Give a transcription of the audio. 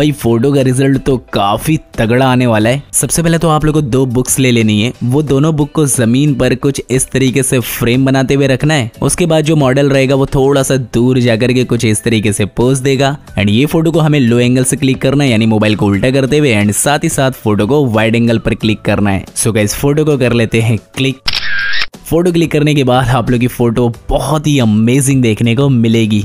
भाई फ़ोटो का रिज़ल्ट तो काफ़ी तगड़ा आने वाला है। सबसे पहले तो आप लोगों को दो बुक्स ले लेनी है। वो दोनों बुक को ज़मीन पर कुछ इस तरीके से फ्रेम बनाते हुए रखना है। उसके बाद जो मॉडल रहेगा, वो थोड़ा सा दूर जाकर के कुछ इस तरीके से पोज देगा। एंड ये फ़ोटो को हमें लो एंगल से क्लिक करना है, यानी मोबाइल को उल्टा करते हुए एंड साथ ही साथ फ़ोटो को वाइड एंगल पर क्लिक करना है। सो इस फ़ोटो को कर लेते हैं क्लिक फ़ोटो क्लिक करने के बाद आप लोग की फ़ोटो बहुत ही अमेजिंग देखने को मिलेगी।